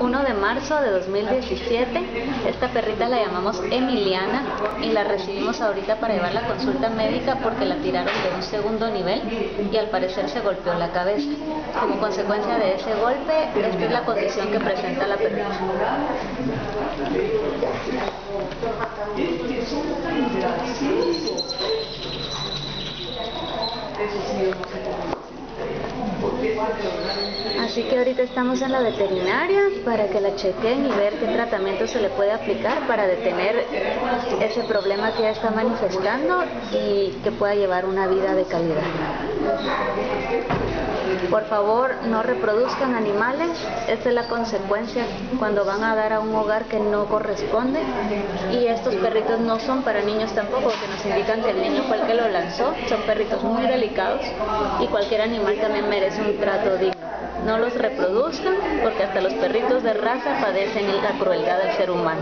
1 de marzo de 2017. Esta perrita la llamamos Emiliana y la recibimos ahorita para llevar la consulta médica porque la tiraron de un segundo nivel y al parecer se golpeó la cabeza. Como consecuencia de ese golpe, esta es la condición que presenta la perrita. Así que ahorita estamos en la veterinaria para que la chequen y ver qué tratamiento se le puede aplicar para detener ese problema que ya está manifestando y que pueda llevar una vida de calidad. Por favor, no reproduzcan animales. Esta es la consecuencia cuando van a dar a un hogar que no corresponde. Y estos perritos no son para niños tampoco, que nos indican que el niño fue el que lo lanzó. Son perritos muy delicados y cualquier animal también merece un trato digno. No los reproduzcan porque hasta los perritos de raza padecen la crueldad del ser humano.